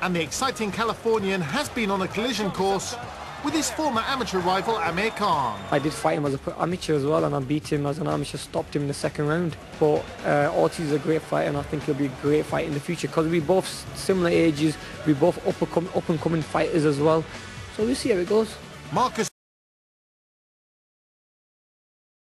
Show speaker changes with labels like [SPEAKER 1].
[SPEAKER 1] And the exciting Californian has been on a collision course with his former amateur rival Amir Khan.
[SPEAKER 2] I did fight him as an amateur as well and I beat him as an amateur, stopped him in the second round. But uh, Ortiz is a great fighter and I think he'll be a great fight in the future because we're both similar ages, we're both up and, up and coming fighters as well. So we'll see how it goes.
[SPEAKER 1] Marcus